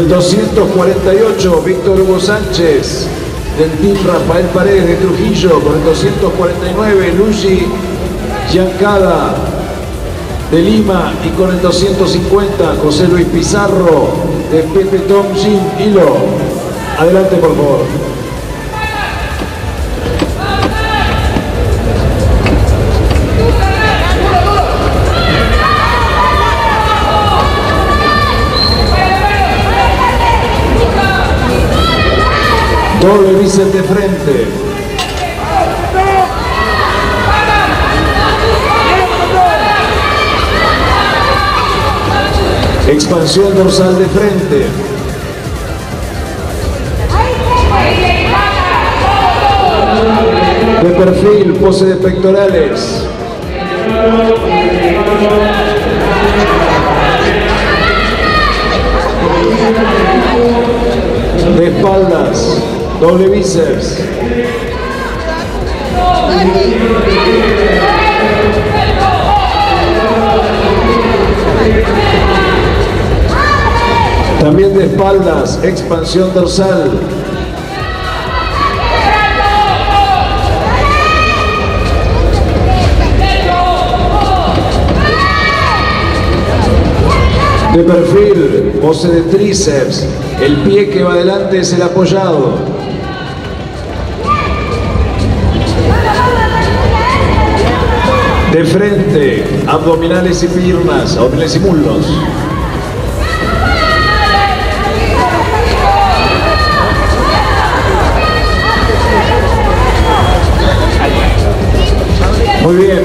el 248, Víctor Hugo Sánchez del Team Rafael Paredes de Trujillo. Con el 249, Luigi Giancada de Lima. Y con el 250, José Luis Pizarro de Pepe Tom Jim Hilo. Adelante, por favor. Doble bíceps de frente. Expansión dorsal de frente. De perfil, pose de pectorales. Doble bíceps. También de espaldas, expansión dorsal. De perfil, pose de tríceps. El pie que va adelante es el apoyado. Frente, abdominales y piernas, abdominales y muslos. Muy bien.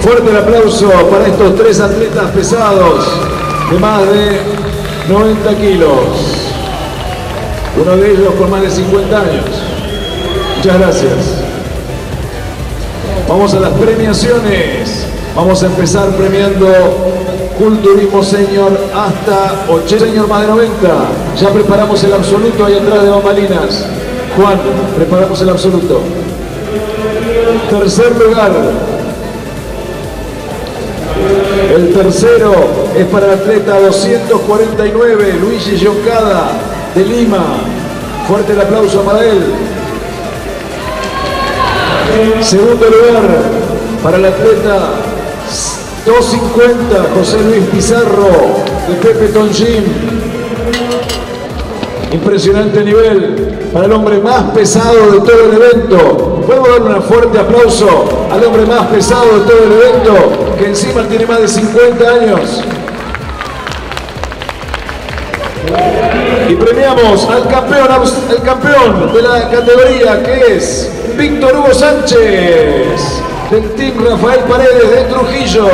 Fuerte el aplauso para estos tres atletas pesados de más de 90 kilos. Uno de ellos con más de 50 años. Muchas gracias. Vamos a las premiaciones. Vamos a empezar premiando Culturismo Señor hasta 80 Señor más de 90. Ya preparamos el absoluto ahí atrás de bambalinas. Juan, preparamos el absoluto. Tercer lugar. El tercero es para el atleta 249, Luigi Giocada de Lima. Fuerte el aplauso para él. Segundo lugar para el atleta 250, José Luis Pizarro de Pepe Tonjim. Impresionante nivel para el hombre más pesado de todo el evento. Podemos darle un fuerte aplauso al hombre más pesado de todo el evento, que encima tiene más de 50 años. Y premiamos al campeón, al campeón de la categoría, que es Víctor Hugo Sánchez, del Team Rafael Paredes de Trujillo.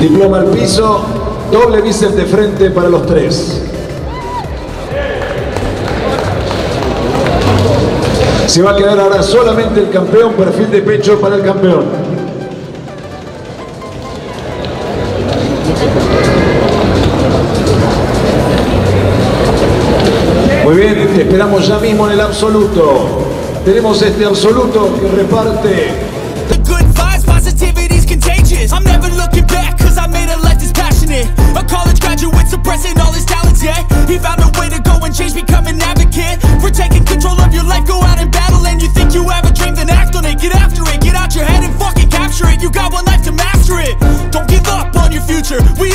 Diploma al piso, doble bíceps de frente para los tres. Se va a quedar ahora solamente el campeón, perfil de pecho para el campeón. Muy bien, te esperamos ya mismo en el absoluto. Tenemos este absoluto que reparte The good vibes, contagious. I'm never looking I made a life that's passionate. A college graduate suppressing all his talents, yeah. He found a way to go and change, become an advocate. For taking control of your life, go out and battle. And you think you have a dream, then act on it. Get after it, get out your head and fucking capture it. You got one life to master it. Don't give up on your future. We